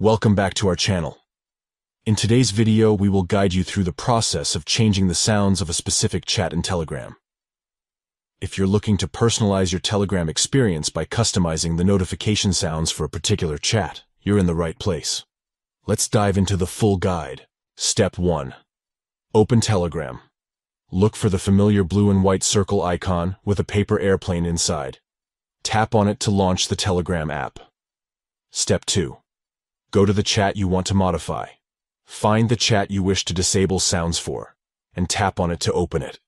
Welcome back to our channel. In today's video, we will guide you through the process of changing the sounds of a specific chat in Telegram. If you're looking to personalize your Telegram experience by customizing the notification sounds for a particular chat, you're in the right place. Let's dive into the full guide. Step 1. Open Telegram. Look for the familiar blue and white circle icon with a paper airplane inside. Tap on it to launch the Telegram app. Step 2. Go to the chat you want to modify. Find the chat you wish to disable sounds for, and tap on it to open it.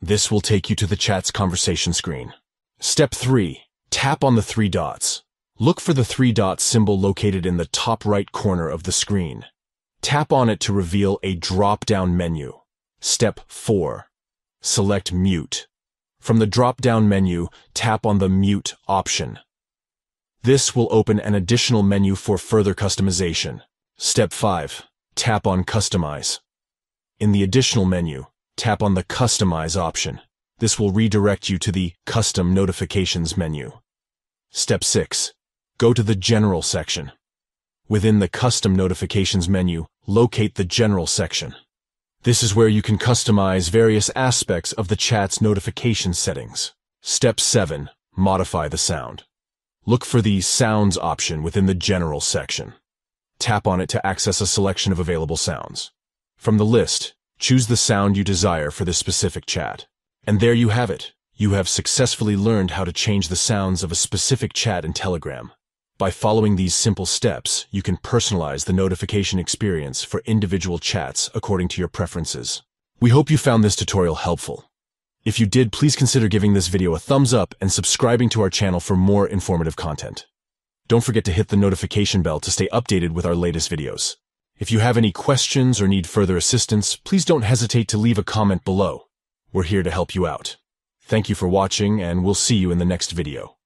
This will take you to the chat's conversation screen. Step 3. Tap on the three dots. Look for the three dots symbol located in the top right corner of the screen. Tap on it to reveal a drop-down menu. Step 4. Select Mute. From the drop-down menu, tap on the Mute option. This will open an additional menu for further customization. Step 5. Tap on Customize. In the additional menu, tap on the Customize option. This will redirect you to the Custom Notifications menu. Step 6. Go to the General section. Within the Custom Notifications menu, locate the General section. This is where you can customize various aspects of the chat's notification settings. Step 7. Modify the sound. Look for the Sounds option within the General section. Tap on it to access a selection of available sounds. From the list, choose the sound you desire for this specific chat. And there you have it. You have successfully learned how to change the sounds of a specific chat in Telegram. By following these simple steps, you can personalize the notification experience for individual chats according to your preferences. We hope you found this tutorial helpful. If you did, please consider giving this video a thumbs up and subscribing to our channel for more informative content. Don't forget to hit the notification bell to stay updated with our latest videos. If you have any questions or need further assistance, please don't hesitate to leave a comment below. We're here to help you out. Thank you for watching, and we'll see you in the next video.